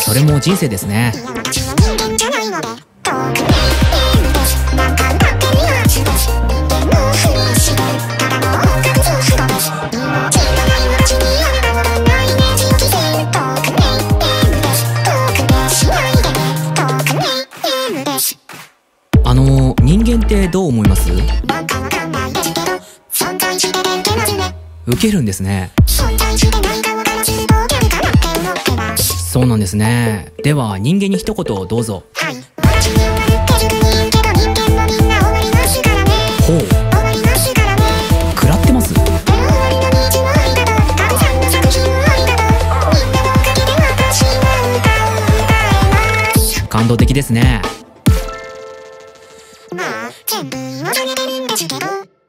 それも人生ですね。あの人間ってどう思います？ウケるんですね。そうなんですね。では人間に一言をどうぞ。はい感動的ですね。まあ全部言われてるんですけど。